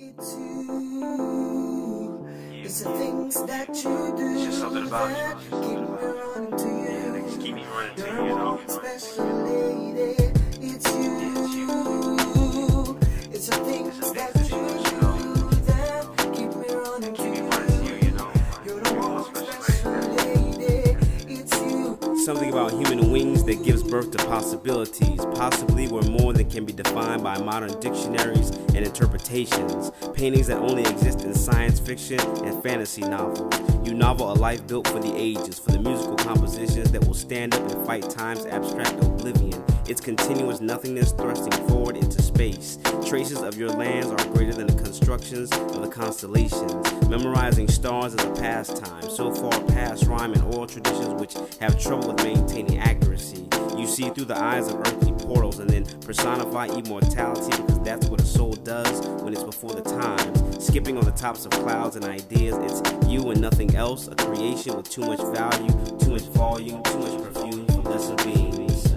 It's you. It's the things that you do. It's just something about that you. keep me running to you. Yeah, they just keep me running to You're you, you special lady. It's you. It's you. It's the things that you do do, that keep me running to you. running to you, you know? You're the You're one one special special lady. lady. It's you. Something about human wings that gives birth to possibilities. Possibly we're more than can be defined by modern dictionaries and interpretations. Paintings that only exist in science fiction and fantasy novels. You novel a life built for the ages, for the musical compositions that will stand up and fight time's abstract oblivion. Its continuous nothingness thrusting forward into space. Traces of your lands are greater than the constructions of the constellations. Memorizing stars is a pastime, so far past rhyme and oral traditions which have trouble with maintaining accuracy. You see through the eyes of earthly portals and then personify immortality because that's what a soul does when it's before the times. Skipping on the tops of clouds and ideas, it's you and nothing else, a creation with too much value, too much volume, too much perfume lesser beings.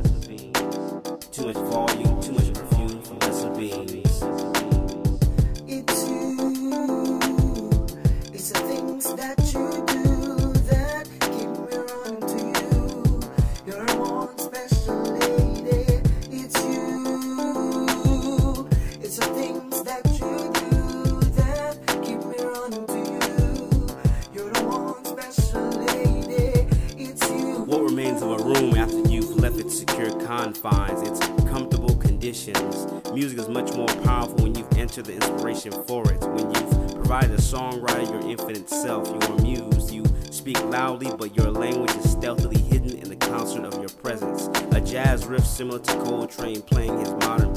Too much volume, too much What remains of a room after you've left its secure confines, its comfortable conditions? Music is much more powerful when you've entered the inspiration for it. When you've provided a songwriter your infinite self, your muse. You speak loudly, but your language is stealthily hidden in the concert of your presence. A jazz riff similar to Coltrane playing his modern.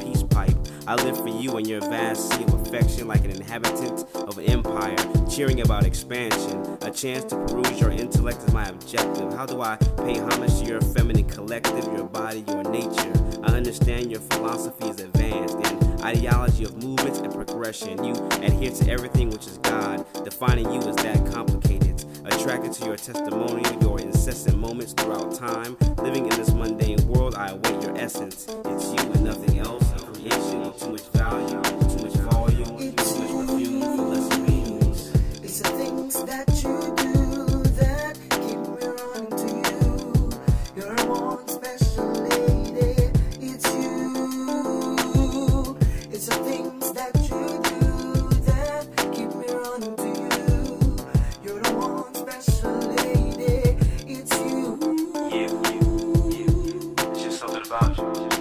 I live for you and your vast sea of affection like an inhabitant of an empire, cheering about expansion. A chance to peruse your intellect is my objective. How do I pay homage to your feminine collective, your body, your nature? I understand your philosophy is advanced and ideology of movements and progression. You adhere to everything which is God, defining you as that complicated. Attracted to your testimonial, your incessant moments throughout time. Living in this mundane world, I await your essence. It's you and nothing else, too much value, too much volume, it's too much perfume for less meanings. It's the things that you do that keep me running to you. You're one special lady, it's you. It's the things that you do that keep me running to you. You're the one special lady, it's you. Yeah, yeah, yeah, yeah. It's just something about you.